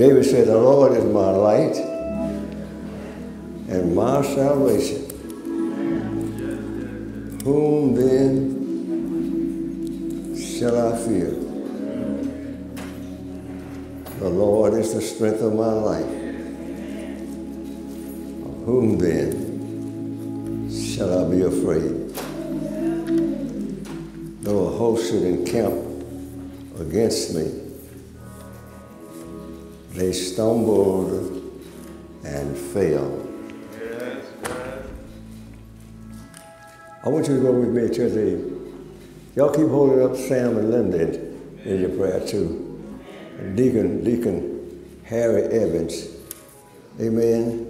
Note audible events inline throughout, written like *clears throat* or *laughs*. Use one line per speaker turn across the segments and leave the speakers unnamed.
David said, The Lord is my light and my salvation. Whom then shall I fear? The Lord is the strength of my life. Of whom then shall I be afraid? Though a host should encamp against me, they stumbled and fell. I want you to go with me to the, y'all keep holding up Sam and Linda in your prayer too. Deacon, Deacon Harry Evans. Amen.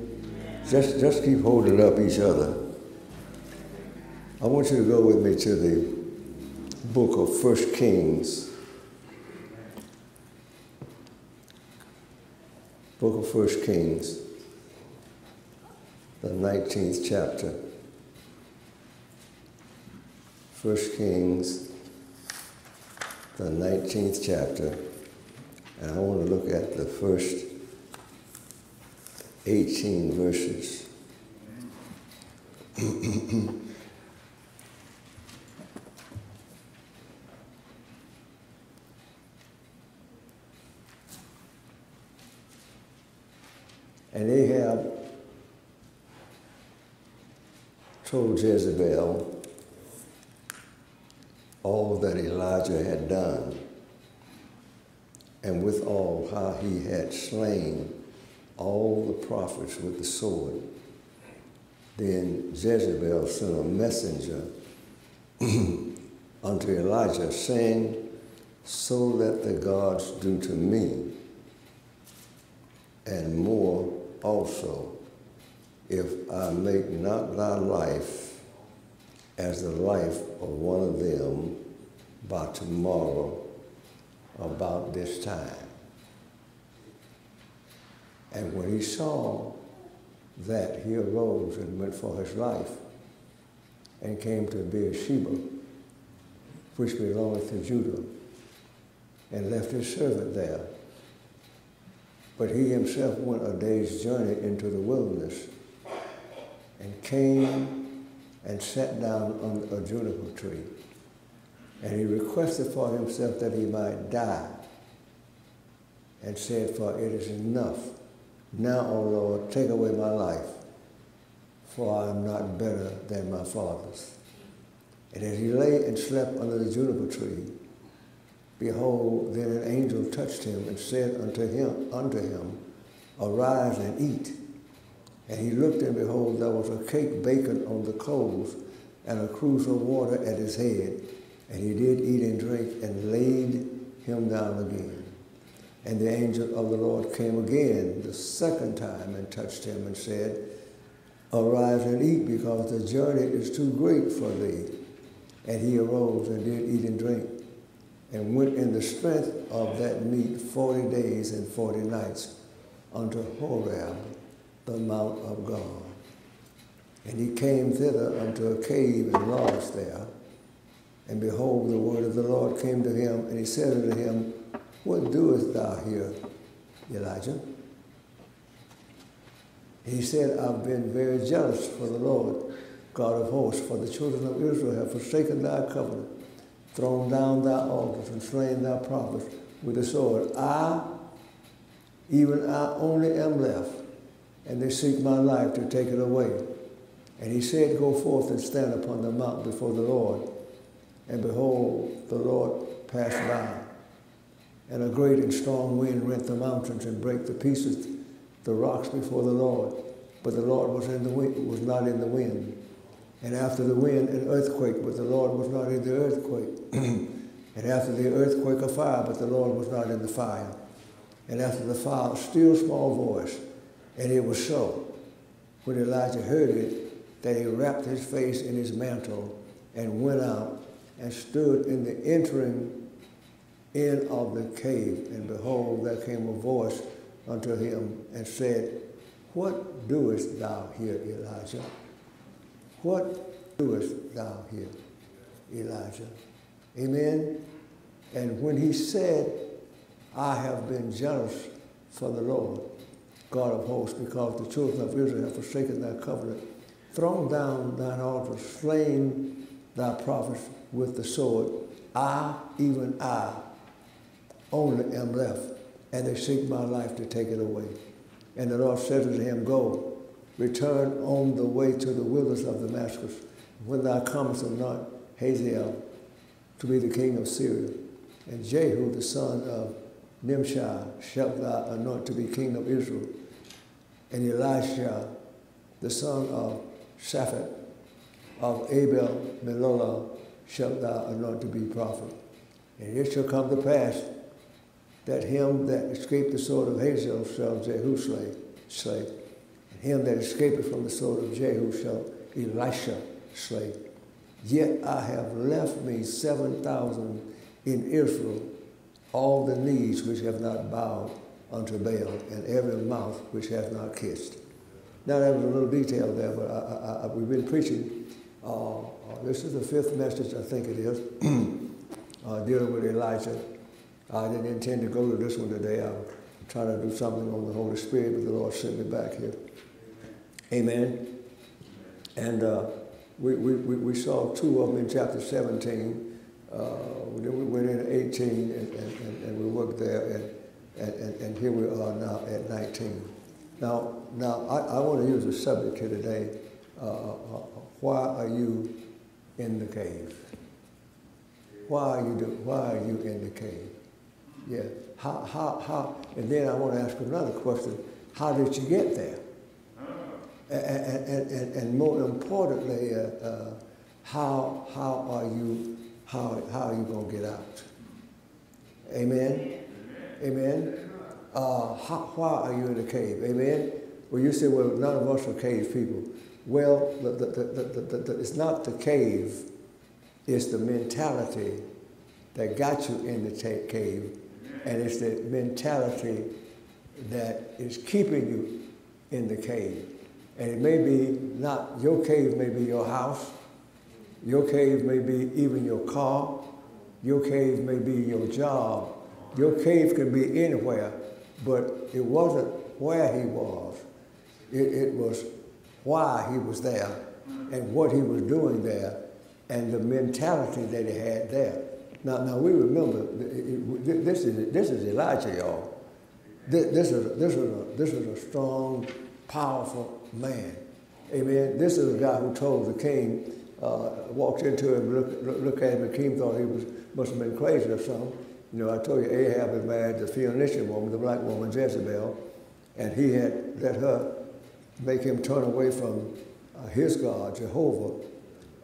Just, just keep holding up each other. I want you to go with me to the book of First Kings. Book of First Kings, the 19th chapter. First Kings, the 19th chapter. And I want to look at the first 18 verses. *clears throat* and Ahab told Jezebel all that Elijah had done and withal how he had slain all the prophets with the sword. Then Jezebel sent a messenger *clears throat* unto Elijah, saying, So let the gods do to me, and more also, if I make not thy life as the life of one of them by tomorrow about this time. And when he saw that, he arose and went for his life and came to Beersheba, which belongeth to Judah, and left his servant there. But he himself went a day's journey into the wilderness and came and sat down under a juniper tree. And he requested for himself that he might die and said, For it is enough. Now, O Lord, take away my life, for I am not better than my fathers. And as he lay and slept under the juniper tree, behold, then an angel touched him and said unto him, unto him, Arise and eat. And he looked, and behold, there was a cake baken on the coals, and a cruse of water at his head. And he did eat and drink, and laid him down again. And the angel of the Lord came again the second time and touched him and said, Arise and eat, because the journey is too great for thee. And he arose and did eat and drink, and went in the strength of that meat forty days and forty nights unto Horeb, the mount of God. And he came thither unto a cave and lodged there. And behold, the word of the Lord came to him, and he said unto him, What doest thou here, Elijah? He said, I've been very jealous for the Lord, God of hosts, for the children of Israel have forsaken thy covenant, thrown down thy altars, and slain thy prophets with the sword. I, even I only am left, and they seek my life to take it away. And he said, Go forth and stand upon the mount before the Lord. And behold, the Lord passed by, and a great and strong wind rent the mountains and brake the pieces the rocks before the Lord. But the Lord was in the wind, was not in the wind. And after the wind, an earthquake, but the Lord was not in the earthquake. *clears throat* and after the earthquake, a fire, but the Lord was not in the fire. And after the fire, a still small voice. And it was so, when Elijah heard it, that he wrapped his face in his mantle and went out and stood in the entering in of the cave. And behold, there came a voice unto him and said, What doest thou here, Elijah? What doest thou here, Elijah? Amen. And when he said, I have been jealous for the Lord, God of hosts, because the children of Israel have forsaken thy covenant, thrown down thine altars, slain thy prophets with the sword. I, even I, only am left, and they seek my life to take it away. And the Lord said unto him, Go, return on the way to the wilderness of Damascus, when thou comest or not Hazael to be the king of Syria. And Jehu, the son of Nimshi, shalt thou anoint to be king of Israel. And Elisha, the son of Shaphat, of Abel Meholah, shalt thou anoint to be prophet. And it shall come to pass that him that escaped the sword of Hazael shall Jehu slay, slay. Him that escapeth from the sword of Jehu shall Elisha slay. Yet I have left me seven thousand in Israel, all the knees which have not bowed unto Baal, and every mouth which hath not kissed. Now that was a little detail there, but I, I, I, we've been preaching. Uh, uh, this is the fifth message, I think it is, *clears throat* uh, dealing with Elijah. I didn't intend to go to this one today. I was trying to do something on the Holy Spirit, but the Lord sent me back here. Amen. And uh, we, we, we saw two of them in chapter 17. Uh, then we went in 18 and, and, and, we worked there, and, and, and here we are now at 19. Now, now I, I want to use a subject here today. Uh, uh, why are you in the cave? Why are you do, Why are you in the cave? Yeah. How, how, how? And then I want to ask another question. How did you get there? And, and, and, more importantly, uh, uh, how, how are you, how, how are you going to get out? Amen? Amen? Uh, how, why are you in the cave? Amen? Well, you say, well, none of us are cave people. Well, the, the, the, it's not the cave, it's the mentality that got you in the cave, and it's the mentality that is keeping you in the cave. And it may be not, your cave may be your house, your cave may be even your car, your cave may be your job, your cave can be anywhere, but it wasn't where he was. It, it was why he was there and what he was doing there and the mentality that he had there. Now, now we remember this is this is Elijah, y'all. This, this is this is a, this is a strong, powerful man. Amen. This is a guy who told the king, uh, walked into him, look, look, at him, the king thought he was must have been crazy or something. You know, I told you Ahab had married the Phoenician woman, the black woman Jezebel, and he had let her make him turn away from uh, his God, Jehovah,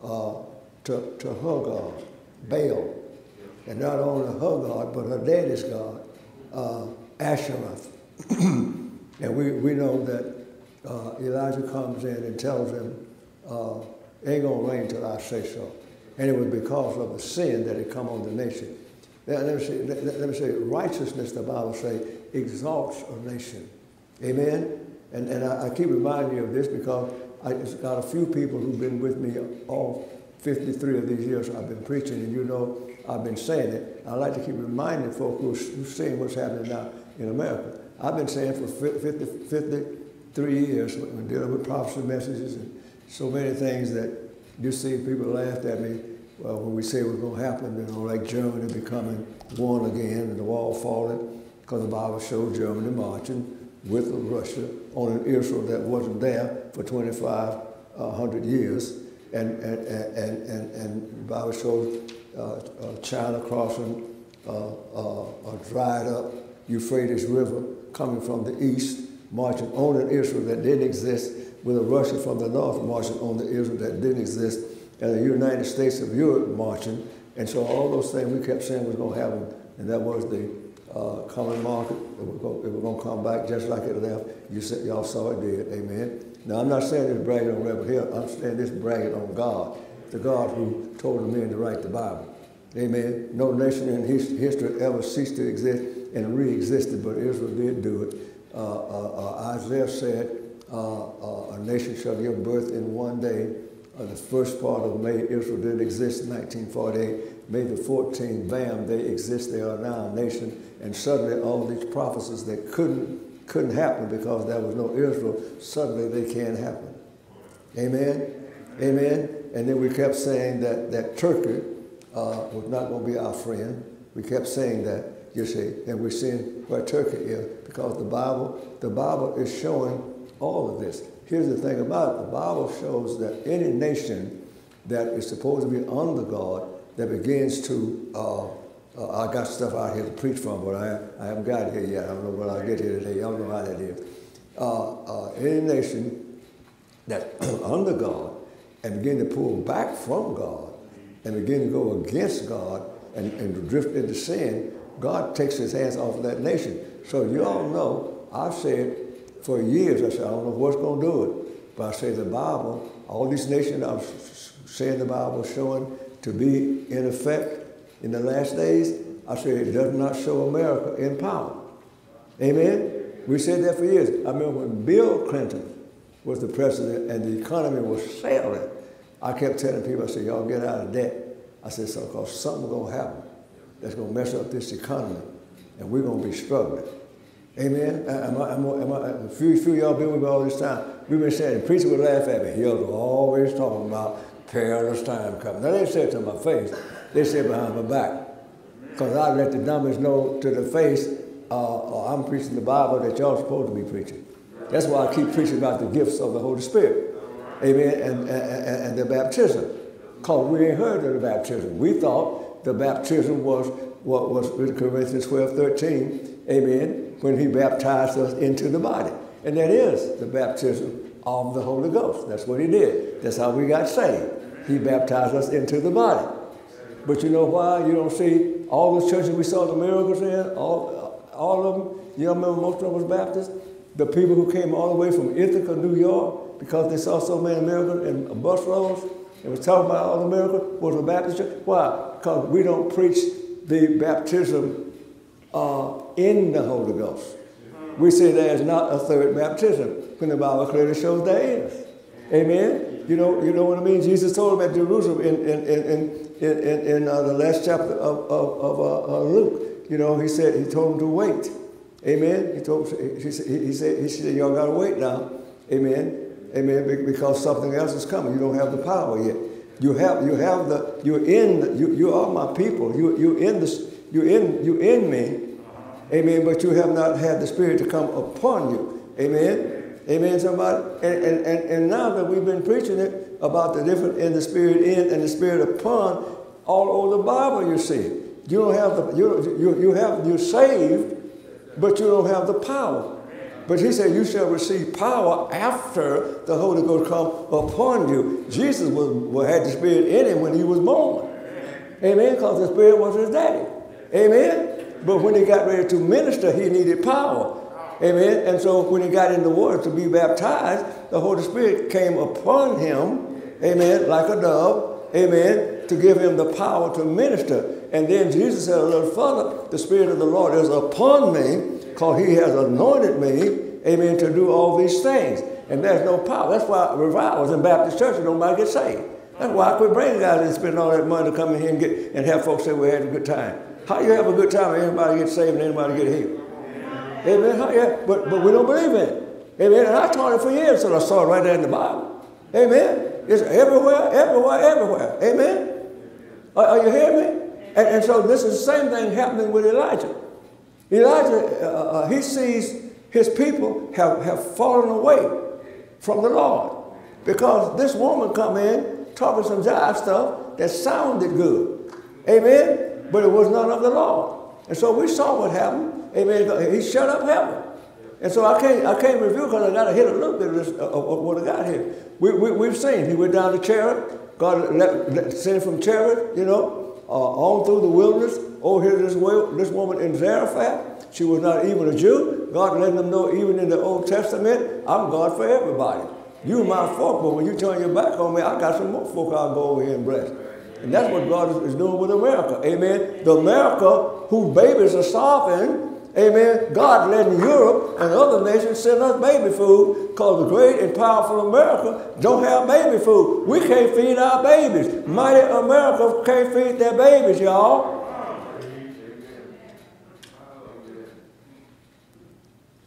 uh, to, to her God, Baal. And not only her God, but her daddy's God, uh, Asheroth. *clears throat* and we, we know that uh, Elijah comes in and tells him, uh, ain't to rain till I say so. And it was because of the sin that had come on the nation. Now, let, me say, let, let me say, righteousness, the Bible says, exalts a nation. Amen? And, and I, I keep reminding you of this because I have got a few people who've been with me all 53 of these years I've been preaching, and you know I've been saying it. I like to keep reminding folks who's, who's seeing what's happening now in America. I've been saying for 50, 50 three years dealing with prophecy messages and so many things that you see people laughed at me well, when we say what's going to happen, you know, like Germany becoming one again and the wall falling, because the Bible shows Germany marching with Russia on an Israel that wasn't there for 2,500 years. And, and, and, and, and the Bible shows uh, uh, China crossing uh, uh a dried up Euphrates River coming from the east marching on an Israel that didn't exist, with a Russia from the north marching on the Israel that didn't exist, and the United States of Europe marching. And so all those things we kept saying was going to happen, and that was the uh, common market. It was, going, to come back just like it left. You said, y'all saw it did. Amen. Now I'm not saying this bragging on Reverend Hill. I'm saying this bragging on God, the God who told the men to write the Bible. Amen. No nation in history ever ceased to exist and re-existed, but Israel did do it. Uh, uh, uh, Isaiah said, a nation shall give birth in one day. the first part of May, Israel didn't exist in 1948. May the 14th, bam, they exist, they are now a nation, and suddenly all these prophecies that couldn't couldn't happen because there was no Israel, suddenly they can happen. Amen? Amen? And then we kept saying that, that Turkey uh, was not going to be our friend. We kept saying that, you see, and we're seeing where Turkey is because the Bible, the Bible is showing all of this. Here's the thing about it. The Bible shows that any nation that is supposed to be under God that begins to, uh, uh, I got stuff out here to preach from, but I, I haven't got here yet. I don't know when I'll get here today. Don't know how that is. Uh, uh any nation that's *clears throat* under God and begin to pull back from God and begin to go against God and, and drift into sin, God takes his hands off of that nation. So you all know, I've said for years, I said, I don't know what's going to do it. But I say the Bible, all these nations I'm saying the Bible showing to be in effect in the last days, I say it does not show America in power. Amen? We said that for years. I remember when Bill Clinton was the president and the economy was sailing, I kept telling people, I said, y'all get out of debt. I said, so because something's going to happen that's going to mess up this economy and we're going to be struggling. Amen. Am I, am I, am few, few y'all been with me all this time. We've been saying, the preacher would laugh at me. He'll always talking about perilous time coming. Now, they said to my face. They said behind my back. Because I let the numbers know to the face, uh, uh, I'm preaching the Bible that y'all supposed to be preaching. That's why I keep preaching about the gifts of the Holy Spirit. Amen. And, and, and the baptism. Because we ain't heard of the baptism. We thought the baptism was what was in Corinthians 12, 13. Amen when he baptized us into the body. And that is the baptism of the Holy Ghost. That's what he did. That's how we got saved. He baptized us into the body. But you know why you don't see all those churches we saw the miracles in, all, all of them, you don't remember most of them was Baptists? The people who came all the way from Ithaca, New York, because they saw so many miracles in bus roads, and was talking about all the miracles, was a Baptist church. Why? Because we don't preach the baptism uh, in the Holy Ghost. We say there is not a third baptism when the Bible clearly shows there is. Amen. You know, you know what I mean. Jesus told them at Jerusalem in in in in, in, in uh, the last chapter of of, of uh, uh, Luke. You know, he said he told them to wait. Amen. He told he, said he said he said y'all gotta wait now. Amen. Amen. Because something else is coming. You don't have the power yet. You have you have the you're in the, you you are my people. You you in the you in you in me Amen. But you have not had the Spirit to come upon you. Amen. Amen, somebody. And, and, and, and now that we've been preaching it about the difference in the Spirit in and the Spirit upon, all over the Bible you see. You don't have the you, you, you have you're saved, but you don't have the power. But he said, You shall receive power after the Holy Ghost come upon you. Jesus was, had the Spirit in him when he was born. Amen. Because the Spirit was his daddy. Amen. But when he got ready to minister, he needed power. Amen. And so when he got in the water to be baptized, the Holy Spirit came upon him, amen, like a dove, amen, to give him the power to minister. And then Jesus said a little further, the Spirit of the Lord is upon me, because he has anointed me, amen, to do all these things. And there's no power. That's why revivals in Baptist churches, nobody gets saved. That's why I quit bringing guys and spending all that money to come in here and, get, and have folks say we had a good time. How you have a good time and anybody get saved and anybody get healed? Amen. How, but, but we don't believe in it. Amen. And I taught it for years until I saw it right there in the Bible. Amen. It's everywhere, everywhere, everywhere. Amen. Are, are you hearing me? And, and, so this is the same thing happening with Elijah. Elijah, uh, uh, he sees his people have, have fallen away from the Lord because this woman come in talking some jive stuff that sounded good. Amen but it was none of the Lord. And so we saw what happened. Amen. He shut up heaven. And so I can't, I can't review because I got to hit a little bit of, this, of, of what I got here. We, we, have seen. He went down to Cherith. God let, let, sent him from Cherith, you know, uh, on through the wilderness. Oh, here's this, this woman in Zarephath. She was not even a Jew. God letting them know, even in the Old Testament, I'm God for everybody. You my folk, but when you turn your back on me, I got some more folk I'll go over here and bless. And that's what God is doing with America. Amen. The America whose babies are starving, Amen. God letting Europe and other nations send us baby food because the great and powerful America don't have baby food. We can't feed our babies. Mighty America can't feed their babies, y'all.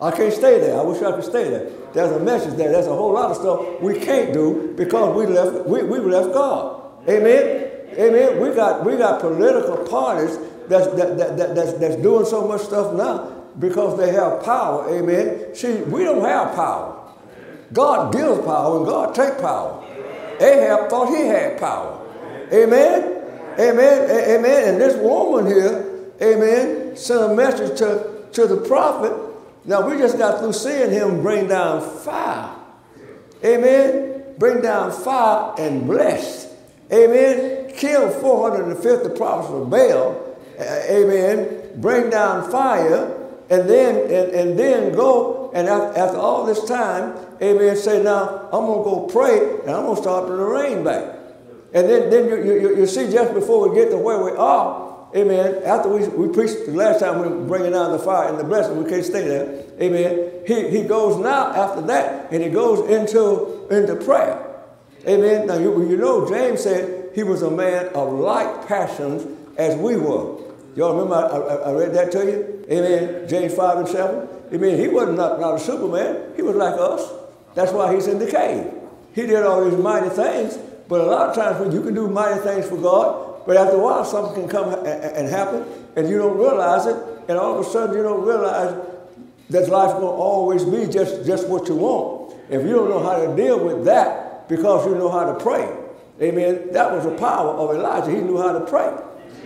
I can't stay there. I wish I could stay there. There's a message there. There's a whole lot of stuff we can't do because we left we, we left God. Amen. Amen. We got we got political parties that's that, that, that, that's, that's doing so much stuff now because they have power. Amen. See, we don't have power. God gives power and God take power. Ahab thought he had power. Amen. Amen. Amen. And this woman here, amen, sent a message to, to the prophet now, we just got through seeing him bring down fire. Amen. Bring down fire and bless. Amen. Kill 450 prophets of Baal. Uh, amen. Bring down fire. And then, and, and then go, and after all this time, amen, say, now, I'm going to go pray, and I'm going to start the rain back. And then, then you, you, you see, just before we get to where we are, Amen. After we, we preached the last time we were bringing down the fire and the blessing, we can't stay there. Amen. He, he goes now after that and he goes into, into prayer. Amen. Now, you, you know, James said he was a man of like passions as we were. Y'all remember I, I, I, read that to you? Amen. James 5 and 7. Amen. He wasn't not, not a superman. He was like us. That's why he's in the cave. He did all these mighty things. But a lot of times when you can do mighty things for God, but after a while, something can come and happen, and you don't realize it, and all of a sudden you don't realize that life will always be just, just what you want. If you don't know how to deal with that because you know how to pray, amen, that was the power of Elijah. He knew how to pray,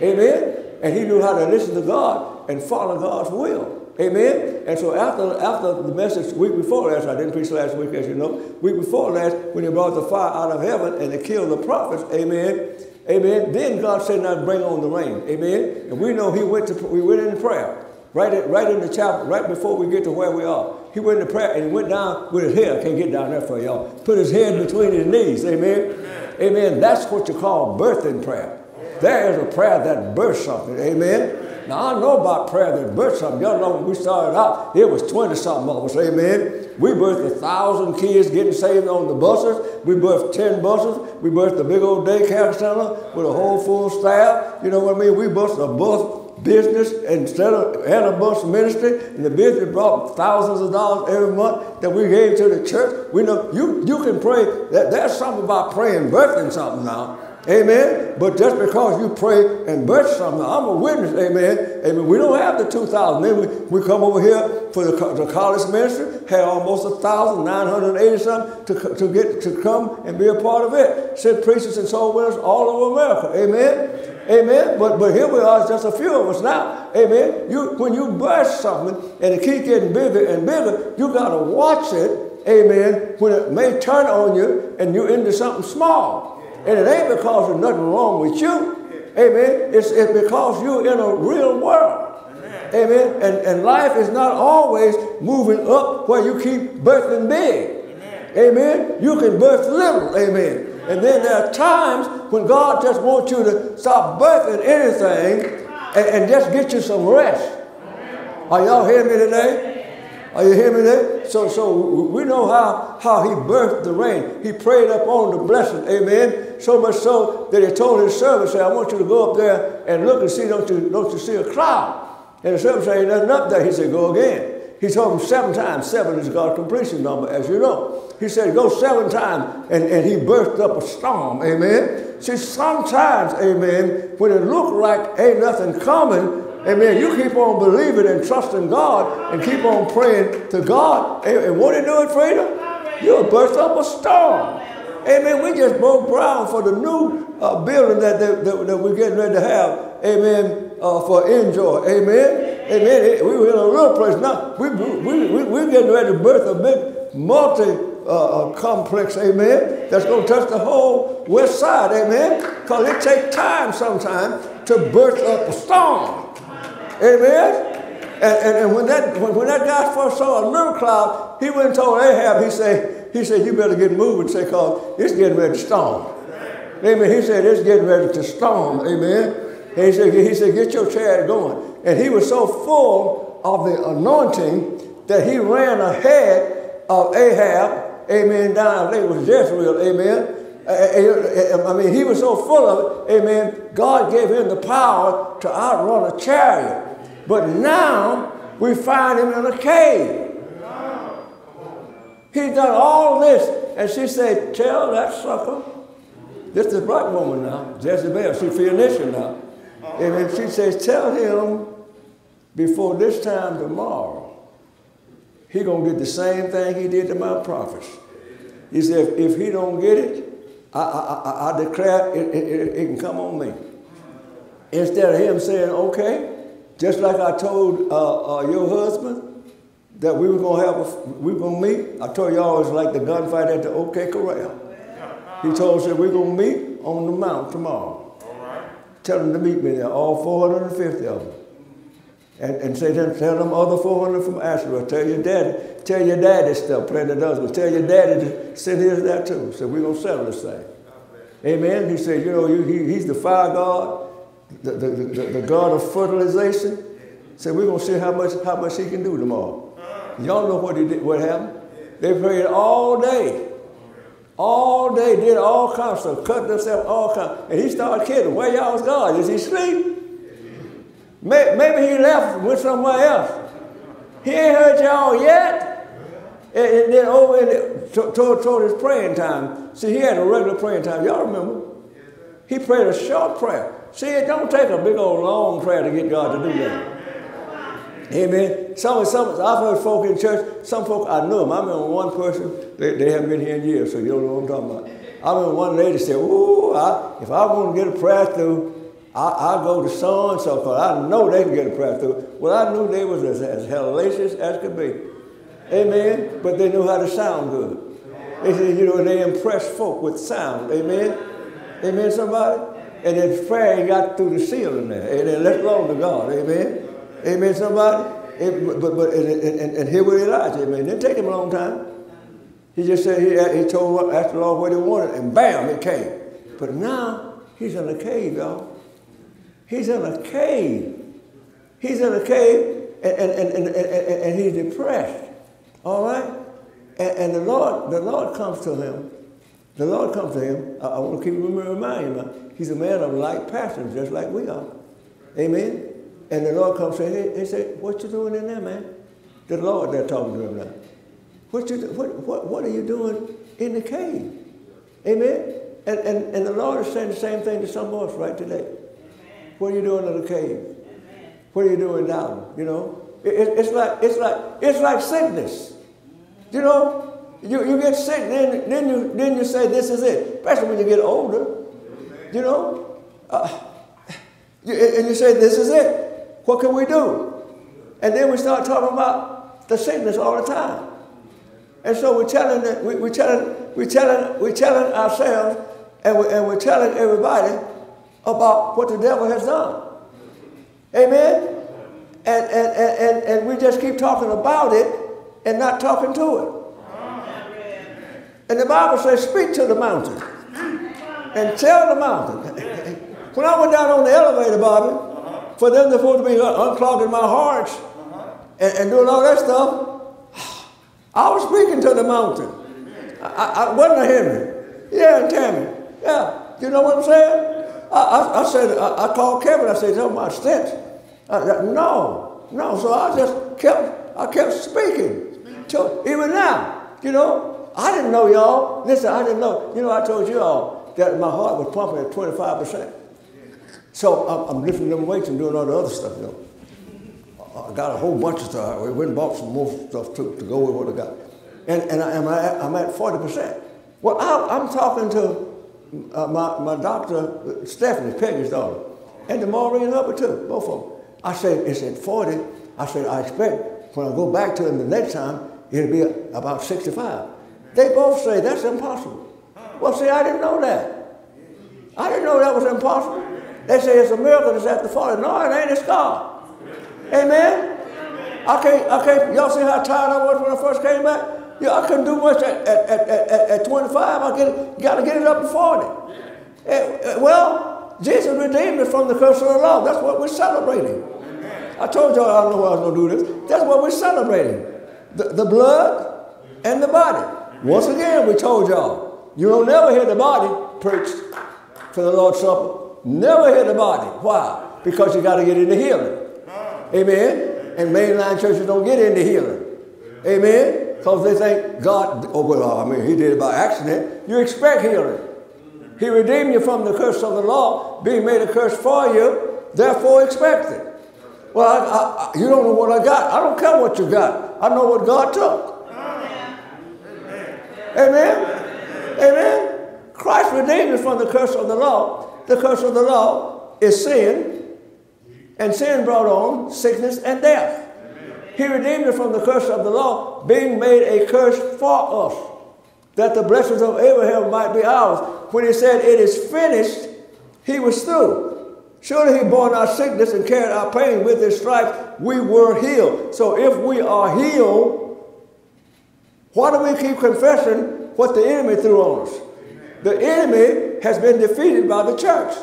amen, and he knew how to listen to God and follow God's will. Amen. And so after after the message week before last, I didn't preach last week, as you know. Week before last, when he brought the fire out of heaven and they killed the prophets, amen. Amen. Then God said, "Now bring on the rain." Amen. And we know He went to we went into prayer right at, right in the chapel right before we get to where we are. He went into prayer and he went down with his head. Can't get down there for y'all. Put his head between his knees. Amen. Amen. That's what you call birthing prayer. There is a prayer that births something. Amen. Now, I know about prayer that birthed something. Y'all know when we started out, it was 20 something of us, amen. We birthed a thousand kids getting saved on the buses. We birthed 10 buses. We birthed a big old daycare center with a whole full staff. You know what I mean? We birthed a bus business instead of had a bus ministry, and the business brought thousands of dollars every month that we gave to the church. We know you, you can pray. That, there's something about praying, birthing something now. Amen. But just because you pray and birth something, I'm a witness. Amen. Amen. We don't have the 2,000. Then we, we come over here for the, the college ministry, had almost a thousand, nine hundred eighty something to, to get to come and be a part of it. Sent preachers and soul winners all over America. Amen. Amen. But but here we are, just a few of us now. Amen. You when you birth something and it keeps getting bigger and bigger, you gotta watch it. Amen. When it may turn on you and you're into something small. And it ain't because there's nothing wrong with you. Amen. It's, it's because you're in a real world. Amen. And, and life is not always moving up where you keep birthing big. Amen. Amen. You can birth little. Amen. And then there are times when God just wants you to stop birthing anything and, and just get you some rest. Are y'all hearing me today? Are you hearing me there? So, so we know how, how he birthed the rain. He prayed up on the blessing. Amen. So much so that he told his servant, say, I want you to go up there and look and see, don't you, don't you see a cloud? And the servant said, nothing up there. He said, go again. He told him seven times. Seven is God's completion number, as you know. He said, go seven times. And, and he burst up a storm. Amen. See, sometimes, amen, when it looked like ain't nothing coming, Amen. You keep on believing and trusting God and keep on praying to God. And what are you doing, Frida? You'll burst up a storm. Amen. We just broke ground for the new uh, building that, that, that, that, we're getting ready to have. Amen. Uh, for enjoy. Amen. Amen. We were in a real place now. We, we, we, we're getting ready to birth a big multi uh, uh complex, amen, that's going to touch the whole west side, amen, because it takes time sometimes to birth up a storm. Amen? And, and, and, when, that, when, when that guy first saw a little cloud, he went and told Ahab, he said, he said, you better get moving, say, because it's getting ready to storm. Amen. He said, it's getting ready to storm. Amen. And he said, he said, get your chariot going. And he was so full of the anointing that he ran ahead of Ahab, amen, down, I think it was Jezreel, amen. I mean, he was so full of it, amen. God gave him the power to outrun a chariot. But now we find him in a cave. He done all this. And she said, Tell that sucker. This is black woman now, Jezebel. She's Phoenician now. And she says, Tell him before this time tomorrow, he to get the same thing he did to my prophets. He said, if he don't get it, I, I, I, I declare it, it, it, can come on me. Instead of him saying, okay, just like I told uh, uh, your husband that we were gonna have, a, we were gonna meet. I told y'all it was like the gunfight at the OK Corral. He told us that we're gonna meet on the mount tomorrow. Tell them to meet me there, all 450 of them. And, and say them, tell them other 400 from Asheville. Tell your daddy, tell your daddy stuff, playing the dozen. Tell your daddy to send his there too. So we're going to settle this thing. Amen. He said, you know, you, he, he's the fire God, the, the, the, the God of fertilization. Said, we're going to see how much, how much he can do tomorrow. Y'all know what he did, what happened? They prayed all day. All day, did all kinds of stuff, cut themselves all kinds. And he started kidding. Where y'all's God? Is he asleep? Maybe he left went somewhere else. He ain't heard y'all yet. And then over in toward, toward his praying time. See, he had a regular praying time. Y'all remember? He prayed a short prayer. See, it don't take a big old long prayer to get God to do that. Amen. Some, some, I've heard folk in church, some folk, I knew them. I remember one person, they, they haven't been here in years, so you don't know what I'm talking about. I remember one lady said, Ooh, I, if I want to get a prayer through, I, I go to so and so because I know they can get a prayer through. Well, I knew they was as, as hellacious as could be. Amen. But they knew how to sound good. They said, you know, they impressed folk with sound. Amen. Amen, somebody? And then prayer got through the ceiling there. And then let's glory to God. Amen. Amen, somebody? But, but, and, and, and here with Elijah, amen. It didn't take him a long time. He just said, he, he told after the Lord what he wanted, and bam, it came. But now, he's in a cave, y'all. He's in a cave. He's in a cave and, and, and, and, and, he's depressed. All right? And, and, the Lord, the Lord comes to him. The Lord comes to him. I, I want to keep reminding him. He's a man of light passions, just like we are. Amen. And the Lord comes to him. He said, "What you doing in there, man?" The Lord, they're talking to him now. What you what what what are you doing in the cave? Amen. And and, and the Lord is saying the same thing to some of us right today. What are you doing in the cave? What are you doing now? You know, it, it, it's like it's like it's like sickness. You know, you, you get sick, then then you then you say this is it. Especially when you get older. You know, uh, you, and you say this is it. What can we do? And then we start talking about the sickness all the time. And so we're telling we, we're telling we're telling we're telling ourselves and, we, and we're telling everybody about what the devil has done. Amen? And, and, and, and, we just keep talking about it and not talking to it. And the Bible says, speak to the mountain and tell the mountain. *laughs* when I went down on the elevator, Bobby, for them to to be unclogging my hearts and, and, doing all that stuff, *sighs* I was speaking to the mountain. I, I, I wasn't a Henry. Yeah, Tammy. Yeah. You know what I'm saying? I, I, I said, I, I, called Kevin, I said, tell my stench. no, no. So I just kept, I kept speaking. To, even now, you know, I didn't know y'all. Listen, I didn't know. You know, I told you all that my heart was pumping at 25%. So I'm, I'm lifting them weights and doing all the other stuff, you know. I got a whole bunch of stuff. We went and bought some more stuff to, to go with what I got. And, and I, am at, at 40%. Well, I, I'm talking to uh, my, my doctor, Stephanie, Peggy's daughter, and the Maureen Hubbard too, both of them. I said, it's at 40. I said, I expect when I go back to him the next time, it'll be about 65. They both say that's impossible. Well, see, I didn't know that. I didn't know that was impossible. They say it's a miracle that's at the 40. No, it ain't, it's God. Amen? I can't, I can't, y'all see how tired I was when I first came back? Yeah, I couldn't do much at, at, at, at, at 25. I get, got to get it up to 40. Uh, well, Jesus redeemed us from the curse of the law. That's what we're celebrating. I told y'all I don't know why I was going to do this. That's what we're celebrating. The, the blood and the body. Once again, we told y'all, you don't never hear the body preached for the Lord's Supper. Never hear the body. Why? Because you got to get into healing. Amen. And mainline churches don't get into healing. Amen. Because they think God, oh, well, I mean, he did it by accident. You expect healing. He redeemed you from the curse of the law, being made a curse for you, therefore expect it. Well, I, I, you don't know what I got. I don't care what you got. I know what God took. Amen. Amen. Christ redeemed us from the curse of the law. The curse of the law is sin, and sin brought on sickness and death. He redeemed us from the curse of the law, being made a curse for us, that the blessings of Abraham might be ours. When he said, It is finished, he was through. Surely he bore our sickness and carried our pain with his stripes. We were healed. So if we are healed, why do we keep confessing what the enemy threw on us? The enemy has been defeated by the church.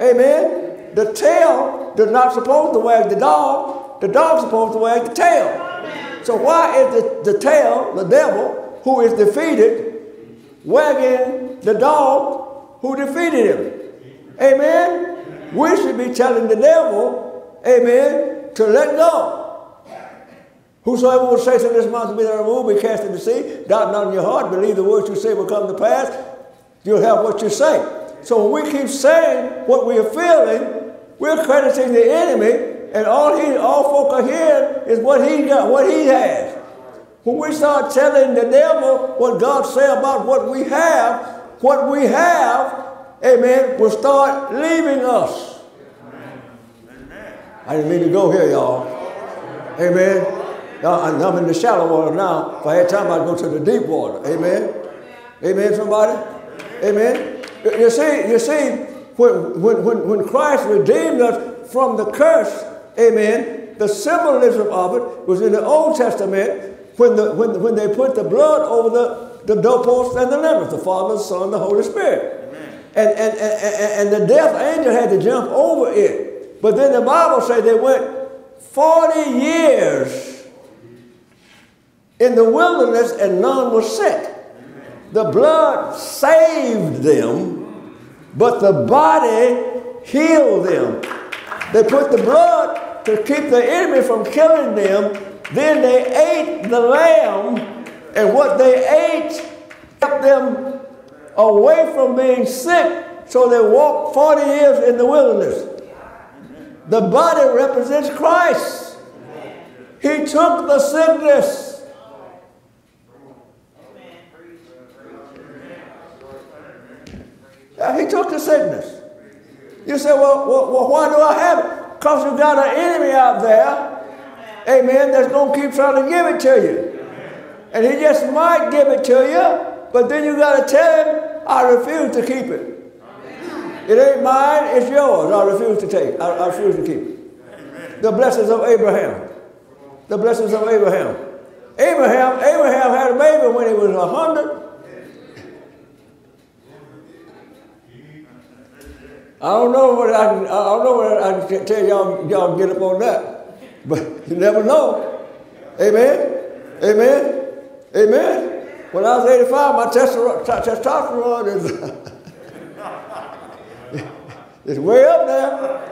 Amen. The tail does not suppose to wag the dog. The dog's supposed to wag the tail. So why is the, the tail, the devil, who is defeated, wagging the dog who defeated him? Amen. We should be telling the devil, amen, to let go. Whosoever will say to this mountain be removed, be cast into the sea, doubt not in your heart, believe the words you say will come to pass, you'll have what you say. So when we keep saying what we are feeling, we're crediting the enemy, and all he, all folk are hearing is what he got, what he has. When we start telling the devil what God say about what we have, what we have amen, will start leaving us. I didn't mean to go here, y'all. Amen. I'm in the shallow water now. If I had time, I'd go to the deep water. Amen. Amen, somebody? Amen. You see, you see, when, when, when Christ redeemed us from the curse, amen, the symbolism of it was in the Old Testament when, the, when, when they put the blood over the, the doorpost and the lintels, the Father, the Son, the Holy Spirit and, and, and, and the death angel had to jump over it. But then the Bible says they went 40 years in the wilderness and none was sick. The blood saved them, but the body healed them. They put the blood to keep the enemy from killing them. Then they ate the lamb, and what they ate kept them away from being sick, so they walked 40 years in the wilderness. The body represents Christ. He took the sickness. Yeah, he took the sickness. You say, well, well, well why do I have it? Because you've got an enemy out there, amen, that's going to keep trying to give it to you. And he just might give it to you, but then you got to tell him, I refuse to keep it. It ain't mine, it's yours. I refuse to take. I, I refuse to keep it. The blessings of Abraham. The blessings of Abraham. Abraham, Abraham had a baby when he was a hundred. I don't know what I can, I don't know what I can tell y'all, y'all get up on that. But you never know. Amen. Amen. Amen. When I was 85, my testosterone is, *laughs* it's way up now.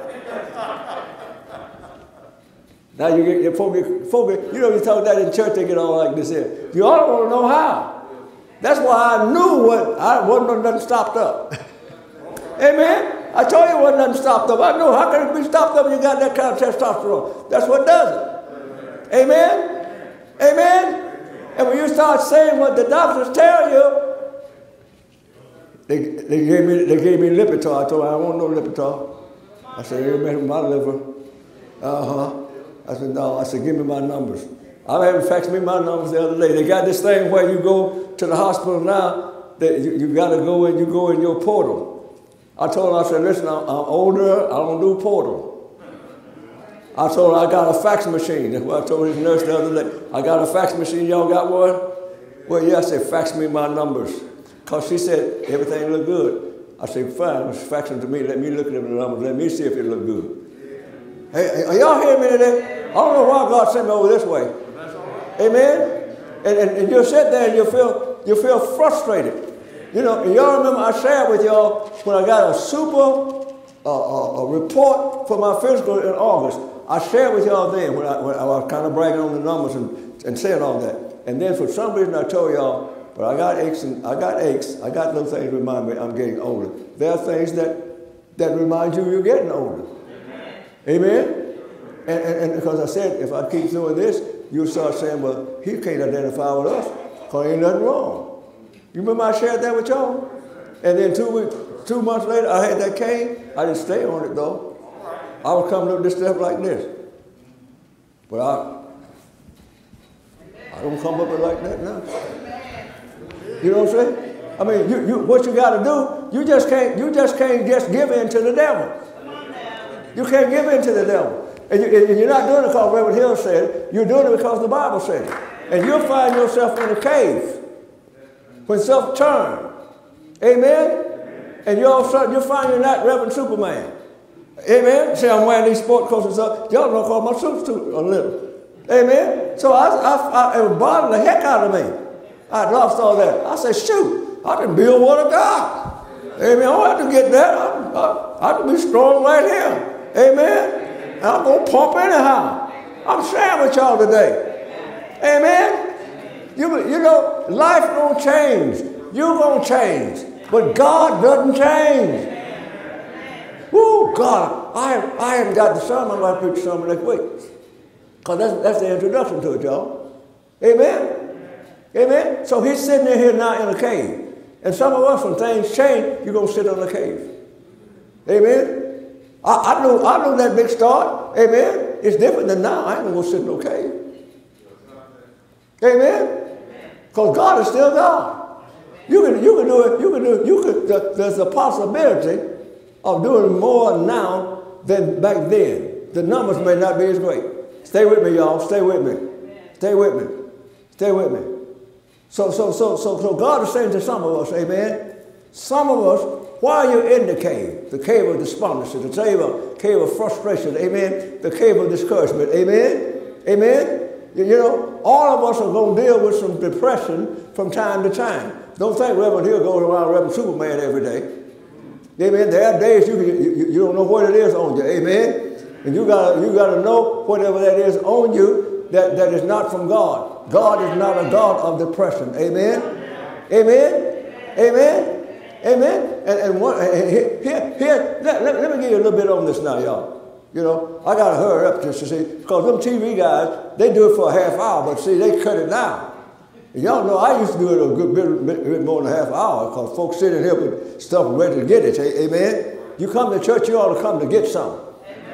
Now you get your phobia, phobia. You know, you talk that in church, they get all like this here. You all want to know how. That's why I knew what I wasn't nothing stopped up. *laughs* Amen. I told you wasn't nothing stopped up. I know how can it be stopped up when you got that kind of testosterone? That's what does it. Amen. Amen. And when you start saying what the doctors tell you, they, they gave me they gave me Lipitor. I told them I don't want no Lipitor. I said, you mess with my liver. Uh-huh. I said, no. I said, give me my numbers. I had them fax me my numbers the other day. They got this thing where you go to the hospital now, that you, you got to go and you go in your portal. I told them, I said, listen, I'm, I'm older. I don't do portal. I told her I got a fax machine. That's what I told his nurse the other day. I got a fax machine. Y'all got one? Well, yeah, I said, fax me my numbers. Because she said, everything look good. I said, fine, fax them to me. Let me look at the numbers. Let me see if it look good. Hey, are y'all hearing me today? I don't know why God sent me over this way. Amen. And, and, and you'll sit there and you'll feel you feel frustrated. You know, y'all remember I shared with y'all when I got a super uh, uh, a report for my physical in August. I shared with y'all then when I, when I was kind of bragging on the numbers and, and saying all that. And then for some reason I told y'all, but I got aches and I got aches. I got little things remind me I'm getting older. There are things that that remind you you're getting older. Amen. And, and, and because I said if I keep doing this, you'll start saying, well, he can't identify with us because ain't nothing wrong. You remember I shared that with y'all? And then two weeks, two months later, I had that cane. I didn't stay on it though. I was coming up this step like this. But I, I don't come up it like that now. You know what I'm saying? I mean, you, you, what you got to do, you just can't, you just can't just give in to the devil. You can't give in to the devil. And, you, and you're not doing it because Reverend Hill said it. You're doing it because the Bible said it. And you'll find yourself in a cave when self turn. Amen? And you all you find you're not Reverend Superman. Amen. Say I'm wearing these sport coats and stuff. Y'all don't call my suits too a little. Amen. So I, I, I, it bothered the heck out of me. I lost all that. I said, shoot, I can build what of got. Amen. I don't have to get that. I, I, I can be strong right here. Amen. And I'm going to pump anyhow. I'm sharing with y'all today. Amen. You, you know, life to change. You're to change. But God doesn't change. Woo, God, I, I haven't got the sermon. I'm to preach the sermon next week. Because that's, that's the introduction to it, y'all. Amen? Amen? So he's sitting in here now in a cave. And some of us, when things change, you're to sit in a cave. Amen? I, I, knew, I knew that big start. Amen? It's different than now. I ain't to sit in no cave. Amen? Because God is still God. You can, you can do it. You can do it. You can, there's a possibility of doing more now than back then. The numbers may not be as great. Stay with me, y'all. Stay with me. Stay with me. Stay with me. So, so, so, so, so God is saying to some of us, amen, some of us, why are you're in the cave, the cave of despondency, the cave of, cave of frustration, amen, the cave of discouragement, amen, amen, you, know, all of us are going to deal with some depression from time to time. Don't think Reverend Hill goes around Reverend Superman every day. Amen. There are days you, you, you don't know what it is on you. Amen. And you gotta you gotta know whatever that is on you that, that is not from God. God is not a God of depression. Amen. Amen. Amen. Amen. And, and, one, and here, here let, let, let, me give you a little bit on this now, y'all. You know, I gotta hurry up just to see, because them TV guys, they do it for a half hour, but see, they cut it down. Y'all know I used to do it a good bit, bit more than a half hour because folks sitting here with stuff ready to get it. Amen. You come to church, you ought to come to get something.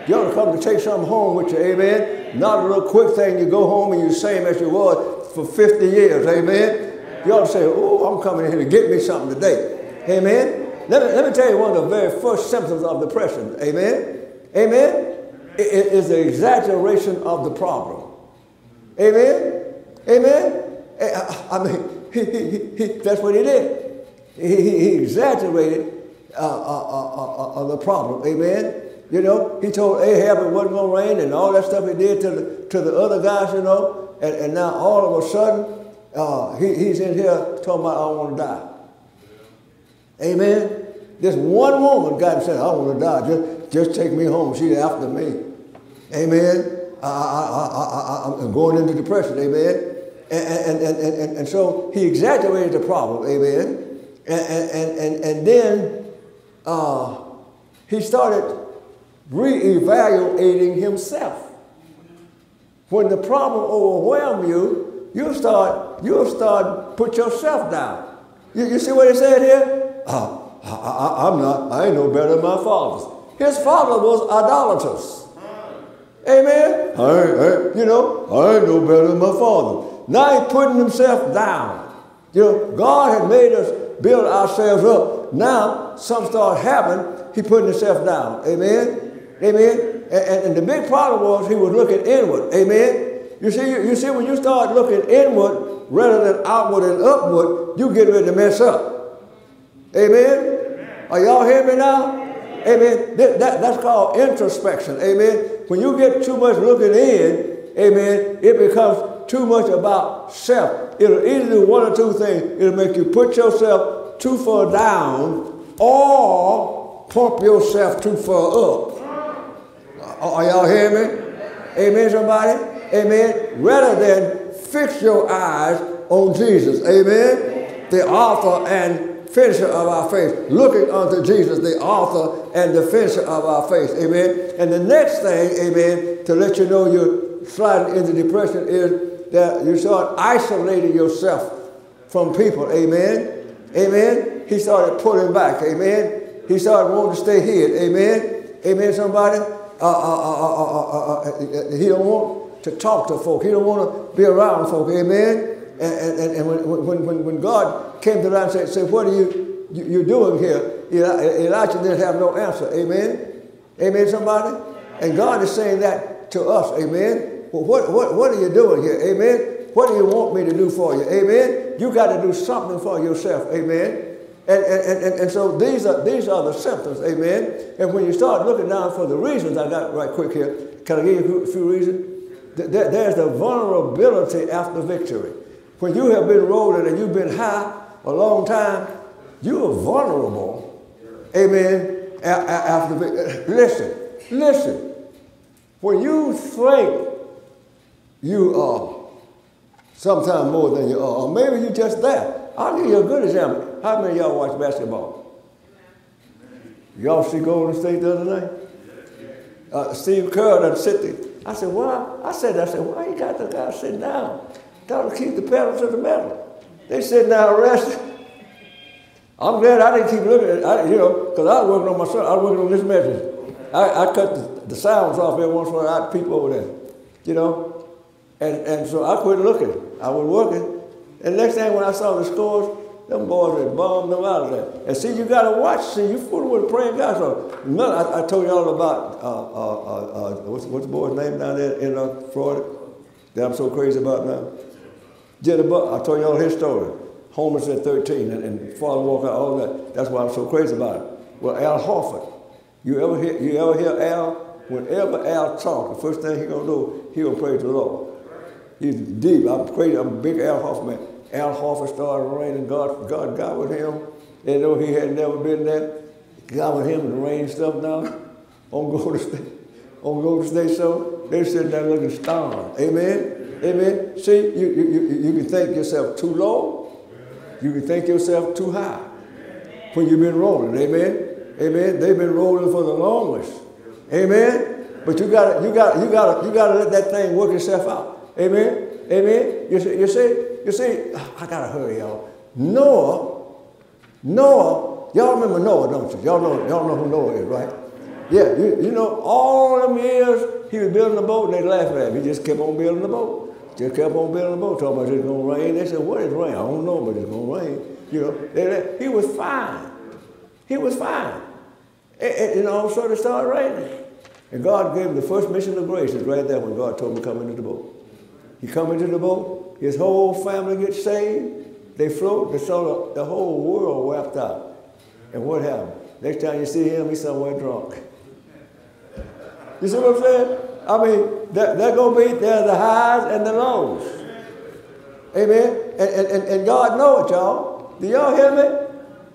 You ought to come to take something home with you. Amen. Not a little quick thing. You go home and you same as you was for 50 years. Amen. You ought to say, oh, I'm coming here to get me something today. Amen. Let me, let me tell you one of the very first symptoms of depression. Amen. Amen. It, is the exaggeration of the problem. Amen. Amen. Eh, I mean, *laughs* he, he, he, that's what he did. He, exaggerated uh, uh, uh, uh, the problem. Amen. You know, he told Ahab it wasn't going to rain and all that stuff he did to the, to the other guys, you know. And, and now all of a sudden, uh, he, he's in here talking about, I want to die. Amen. This one woman got and said, I want to die. Just, just take me home. She's after me. Amen. I, I, I, I, I'm going into depression. Amen. And, and, and, and, and so he exaggerated the problem, amen. And, and, and, and then uh, he started re-evaluating himself. When the problem overwhelms you, you start, you'll start put yourself down. You, you see what he said here? I, am not, I ain't no better than my fathers. His father was idolatrous. Amen. I, I, you know, I ain't no better than my father. Now he's putting himself down. You know, God had made us build ourselves up. Now, some start happening, he putting himself down. Amen? Amen? And, and, and, the big problem was he was looking inward. Amen? You see, you, you see, when you start looking inward rather than outward and upward, you get ready to mess up. Amen? Are y'all hearing me now? Amen. That, that, that's called introspection. Amen. When you get too much looking in, amen, it becomes too much about self. It'll either do one or two things. It'll make you put yourself too far down or pump yourself too far up. Are y'all hearing me? Amen, somebody? Amen. Rather than fix your eyes on Jesus. Amen. The author and finisher of our faith. Looking unto Jesus, the author and the finisher of our faith. Amen. And the next thing, amen, to let you know you're sliding into depression is that you start isolating yourself from people. Amen. Amen. He started pulling back. Amen. He started wanting to stay hid. Amen. Amen, somebody. Uh, uh, uh, he don't want to talk to folk. He don't want to be around folk. Amen. And, and, and when, when, when God came to that and said, said what are you, you you doing here? Elijah didn't have no answer. Amen. Amen, somebody. And God is saying that to us. Amen. Well, what, what, what are you doing here? Amen. What do you want me to do for you? Amen. You got to do something for yourself. Amen. And, and, and, and so these are, these are the symptoms, amen? And when you start looking down for the reasons, I got right quick here. Can I give you a few reasons? There's the vulnerability after victory. When you have been rolling and you've been high a long time, you are vulnerable, amen, after. Listen, listen. When you think you are sometimes more than you are, or maybe you're just that. I'll give you a good example. How many y'all watch basketball? Y'all see Golden State the other night? Uh, Steve Kerr done sit there. I said, why? I said, I said, why you got the guy sitting down? To keep the pedal to the metal. They sitting down resting. I'm glad I didn't keep looking at it, you know, because I was working on my son. I was working on this message. I, I cut the, the, sounds off every once in a while. I'd peep over there, you know. And, and so I quit looking. I was working. And next thing when I saw the scores, them boys had bombed them out of there. And see, you got to watch. See, you fooling with praying God. So, none, I, I, told you all about, uh, uh, uh, uh, what's, what's the boy's name down there in uh, Florida that I'm so crazy about now? Jitterbug. I told you all his story. Homeless at 13 and, and father walk out, all that. That's why I'm so crazy about it. Well, Al Horford. You ever hear, you ever hear Al? Whenever Al talk, the first thing he gonna do, he gonna praise the Lord. He's deep. I'm crazy. I'm a big Al Horford man. Al Horford started raining. God, God got with him. They though he had never been there. God with him and the rain stuff down on Golden State. On Golden State so they sitting there looking starved. Amen. Amen. See, you, you, you, you can think yourself too low. You can think yourself too high when you've been rolling. Amen. Amen. They've been rolling for the longest. Amen. But you gotta, you gotta, you got to you got to let that thing work itself out. Amen. Amen. You see, you see, you see, I gotta hurry, y'all. Noah, Noah, y'all remember Noah, don't you? Y'all know, y'all know who Noah is, right? Yeah, you, you know, all them years he was building a boat and they laughed at him. He just kept on building the boat. Just kept on building the boat, talking about it's gonna rain. They said, What is rain? I don't know, but it's gonna rain. You know, they, he was fine. He was fine. And, and, and all of a sudden it started raining. And God gave him the first mission of grace is right there when God told him to come into the boat. He come into the boat, his whole family gets saved, they float, they saw the, the whole world wiped out. And what happened? Next time you see him, he's somewhere drunk. You see what I'm saying? I mean, they're, they're going to be, there the highs and the lows. Amen? And, and, and God knows it, y'all. Do y'all hear me?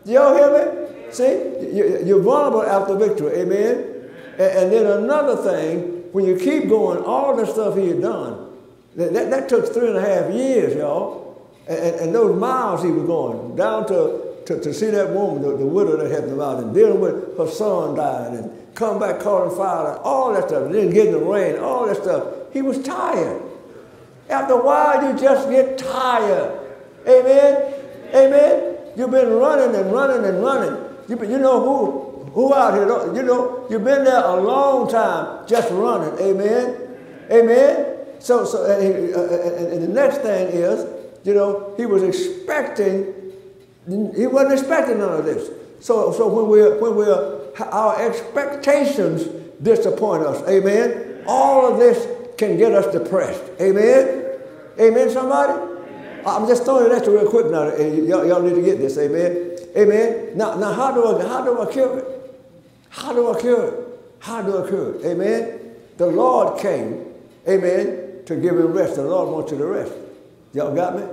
Do y'all hear me? See, you're vulnerable after victory. Amen? And, and then another thing, when you keep going, all the stuff he had done, that, that, that, took three and a half years, y'all. And, and, those miles he was going down to, to, to see that woman, the, the widow that had them out, and dealing with her son dying, and come back calling fire, all that stuff, and then getting the rain, all that stuff. He was tired. After a while, you just get tired. Amen? Amen? You've been running and running and running. You, you know who, who out here, you know, you've been there a long time just running. Amen? Amen? so, so and, he, uh, and, and, the next thing is, you know, he was expecting, he wasn't expecting none of this. So, so when we're, when we're, our expectations disappoint us, amen, all of this can get us depressed, amen? Amen, somebody? I'm just throwing it at you real quick now, y'all need to get this, amen? Amen? Now, now how, do I, how do I cure it? How do I cure it? How do I cure it? Amen. The Lord came, amen, to give him rest. The Lord wants you to rest. Y'all got me?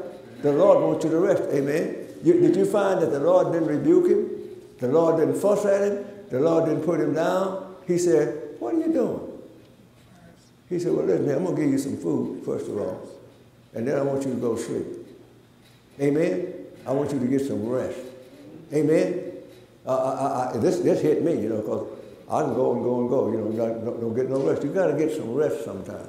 The Lord wants you to rest. Amen. You, did you find that the Lord didn't rebuke him? The Lord didn't fuss at him? The Lord didn't put him down? He said, What are you doing? He said, Well, listen, I'm going to give you some food, first of all, and then I want you to go sleep. Amen. I want you to get some rest. Amen. Uh, I, I, this, this hit me, you know, because I can go and go and go, you know, don't, don't get no rest. you got to get some rest sometime.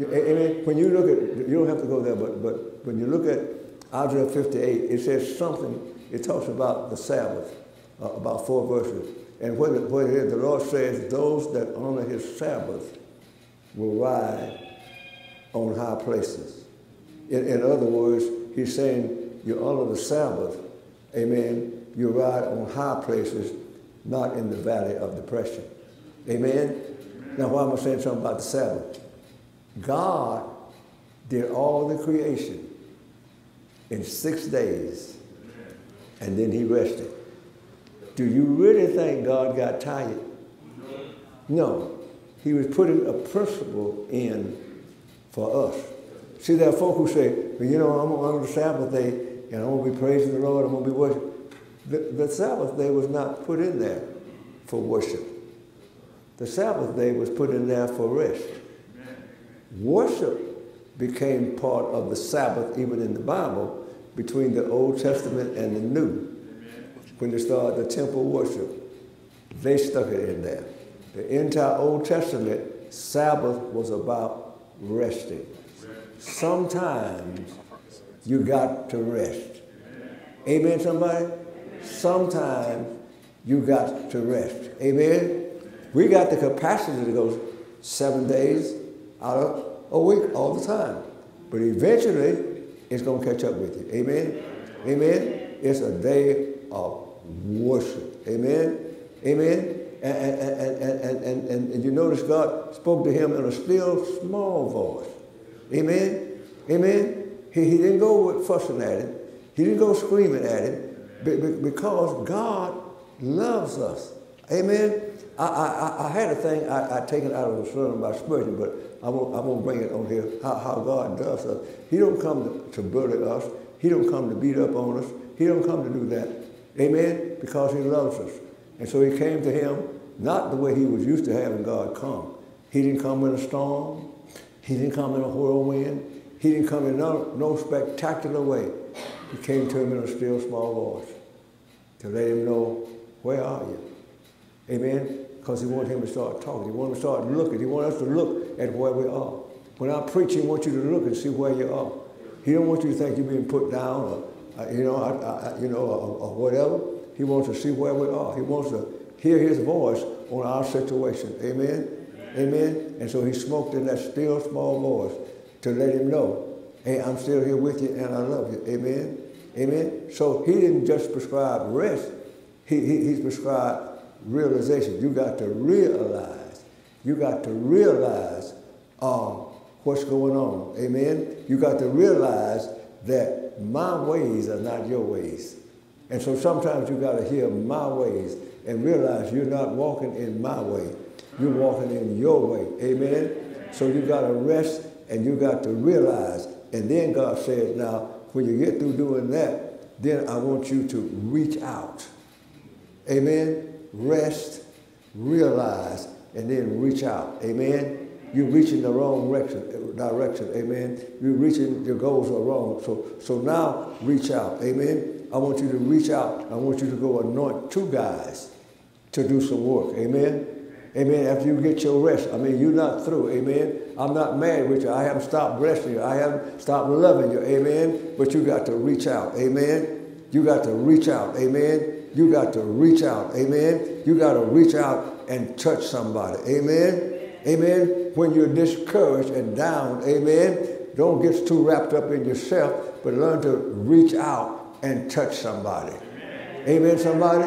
Amen. When you look at, you don't have to go there, but, but when you look at Isaiah 58, it says something, it talks about the Sabbath, uh, about four verses. And what it, what it is, the Lord says, those that honor his Sabbath will ride on high places. In, in other words, he's saying, you honor the Sabbath, amen, you ride on high places, not in the valley of depression. Amen? Now, why am I saying something about the Sabbath? God did all the creation in six days, and then he rested. Do you really think God got tired? No. He was putting a principle in for us. See, there are folk who say, well, you know, I'm on the Sabbath day, and I'm going to be praising the Lord, I'm going to be worshiping. The, the Sabbath day was not put in there for worship. The Sabbath day was put in there for rest. Worship became part of the Sabbath, even in the Bible, between the Old Testament and the New. When they started the temple worship, they stuck it in there. The entire Old Testament, Sabbath was about resting. Sometimes you got to rest. Amen, somebody? Sometimes you got to rest. Amen? We got the capacity to go seven days out of a week all the time. But eventually, it's going to catch up with you. Amen? Amen? It's a day of worship. Amen? Amen? And, and, and, and, and, and you notice God spoke to him in a still small voice. Amen? Amen? He, he didn't go with fussing at him. He didn't go screaming at him because God loves us. Amen? I, I, I had a thing I, I taken out of the sermon by Spurgeon, but I won't, I won't bring it on here, how, how God does us. He don't come to, bully us. He don't come to beat up on us. He don't come to do that. Amen? Because he loves us. And so he came to him not the way he was used to having God come. He didn't come in a storm. He didn't come in a whirlwind. He didn't come in no, no spectacular way. He came to him in a still small voice to let him know, where are you? Amen? Because he wanted him to start talking. He wanted to start looking. He wanted us to look at where we are. When I preach, he wants you to look and see where you are. He don't want you to think you're being put down or, uh, you know, I, I, you know, or, or whatever. He wants to see where we are. He wants to hear his voice on our situation. Amen? Amen? And so he spoke in that still small voice to let him know, hey, I'm still here with you and I love you. Amen? Amen? So he didn't just prescribe rest. He, he, he's prescribed realization. You got to realize. You got to realize uh, what's going on. Amen? You got to realize that my ways are not your ways. And so sometimes you got to hear my ways and realize you're not walking in my way. You're walking in your way. Amen? So you got to rest and you got to realize. And then God says, now, when you get through doing that, then I want you to reach out. Amen? Rest, realize, and then reach out. Amen? You're reaching the wrong direction. direction. Amen? You're reaching, your goals are wrong. So, so now reach out. Amen? I want you to reach out. I want you to go anoint two guys to do some work. Amen? Amen. After you get your rest, I mean, you're not through. Amen. I'm not mad with you. I haven't stopped blessing you. I haven't stopped loving you. Amen. But you got to reach out. Amen. You got to reach out. Amen. You got to reach out. Amen. You got to reach out and touch somebody. Amen. Amen. When you're discouraged and down, amen, don't get too wrapped up in yourself, but learn to reach out and touch somebody. Amen, somebody?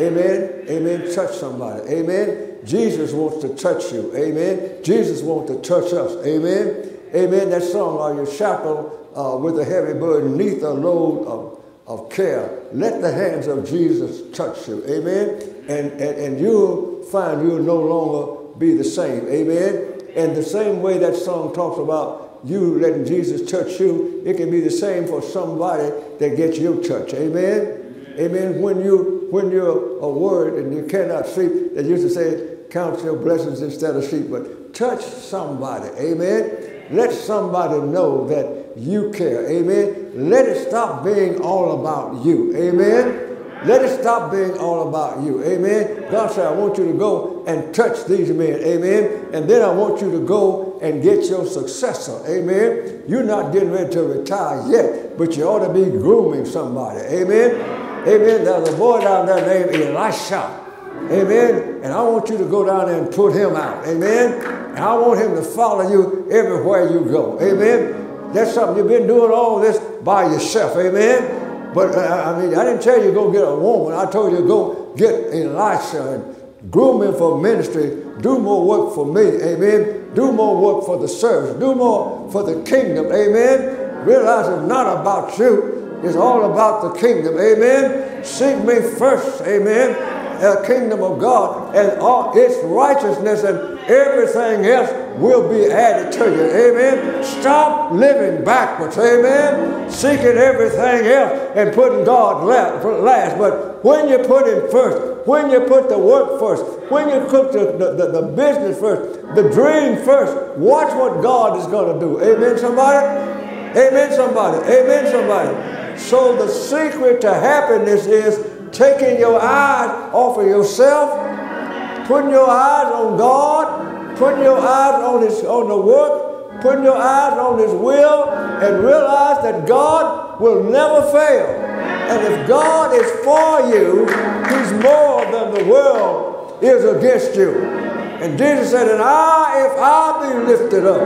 Amen. Amen. Touch somebody. Amen. Jesus wants to touch you. Amen. Jesus wants to touch us. Amen. Amen. That song, Are You Shackled uh, with a Heavy Burden, neath a load of, of care, let the hands of Jesus touch you. Amen. And, and, and you'll find you'll no longer be the same. Amen. And the same way that song talks about you letting Jesus touch you, it can be the same for somebody that gets your touch. Amen. Amen. When you when you're a word and you cannot sleep, they used to say, count your blessings instead of sheep, but touch somebody. Amen. Let somebody know that you care. Amen. Let it stop being all about you. Amen. Let it stop being all about you. Amen. God said, I want you to go and touch these men. Amen. And then I want you to go and get your successor. Amen. You're not getting ready to retire yet, but you ought to be grooming somebody. Amen. Amen. There's a boy down there named Elisha. Amen. And I want you to go down there and put him out. Amen. And I want him to follow you everywhere you go. Amen. That's something you've been doing all this by yourself. Amen. But uh, I mean, I didn't tell you to go get a woman. I told you to go get Elisha and groom him for ministry. Do more work for me. Amen. Do more work for the service. Do more for the kingdom. Amen. Realize it's not about you. It's all about the kingdom. Amen. Seek me first. Amen the kingdom of God and all its righteousness and everything else will be added to you. Amen. Stop living backwards. Amen. Seeking everything else and putting God last. But when you put Him first, when you put the work first, when you put the, the, the, the business first, the dream first, watch what God is going to do. Amen, somebody? Amen, somebody. Amen, somebody. So the secret to happiness is taking your eyes off of yourself, putting your eyes on God, putting your eyes on His on the work, putting your eyes on His will, and realize that God will never fail. And if God is for you, He's more than the world is against you. And Jesus said, And I, if I be lifted up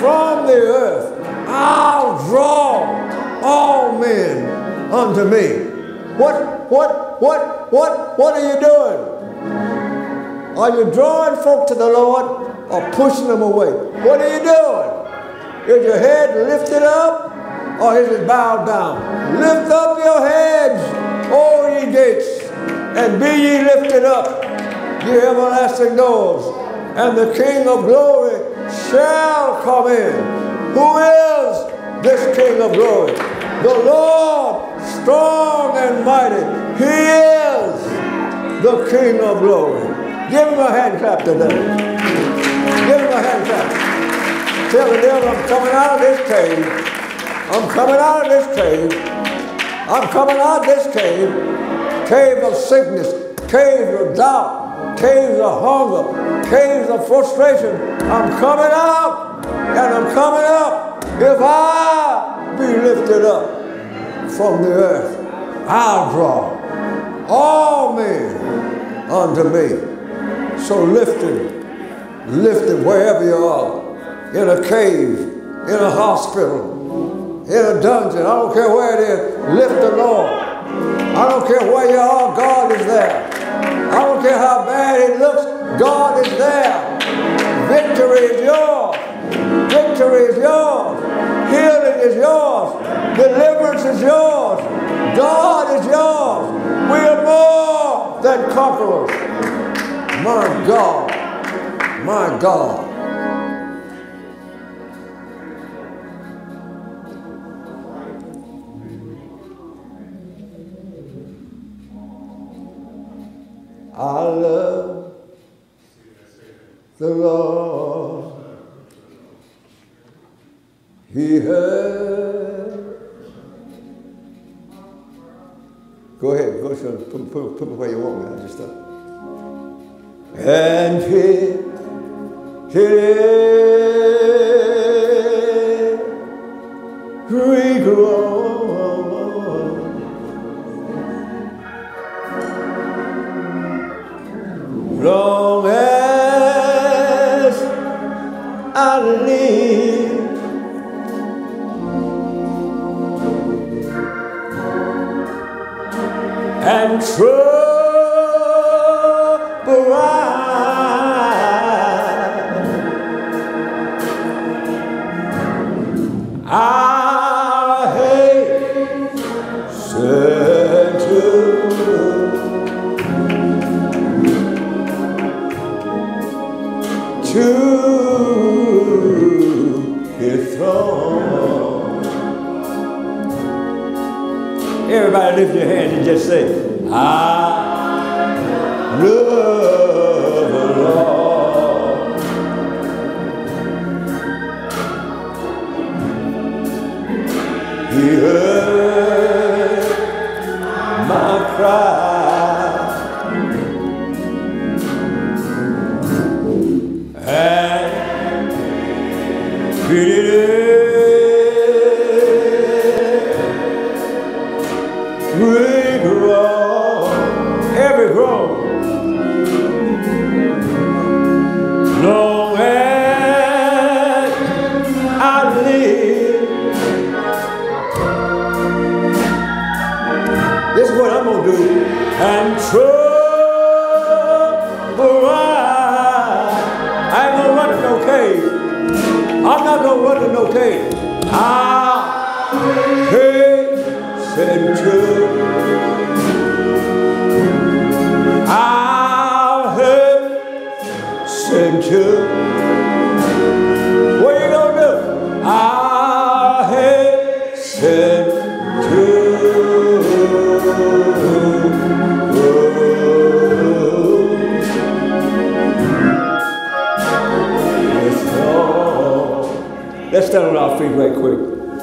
from the earth, I'll draw all men unto me. What, what, what, what, what are you doing? Are you drawing folk to the Lord or pushing them away? What are you doing? Is your head lifted up or is it bowed down? Lift up your heads, O ye gates, and be ye lifted up, ye everlasting doors, and the King of glory shall come in. Who is this King of glory? The Lord strong and mighty. He is the King of glory. Give him a hand clap today. Give him a hand clap. Tell the devil I'm coming out of this cave. I'm coming out of this cave. I'm coming out of this cave. Cave of sickness, cave of doubt, caves of hunger, caves of frustration. I'm coming out and I'm coming up if I be lifted up from the earth, I'll draw all men unto me. So lift him, lift him wherever you are, in a cave, in a hospital, in a dungeon, I don't care where it is, lift the Lord. I don't care where you are, God is there. I don't care how bad it looks, God is there. Victory is yours. Victory is yours. Healing is yours. Deliverance is yours. God is yours. We are more than conquerors. My God. My God. I love the Lord. He heard. Go ahead, go to put, put, put me where you want me. I just stop. And he regrow. Long as I live. and trouble to his throne. Everybody lift your hand and just say, I love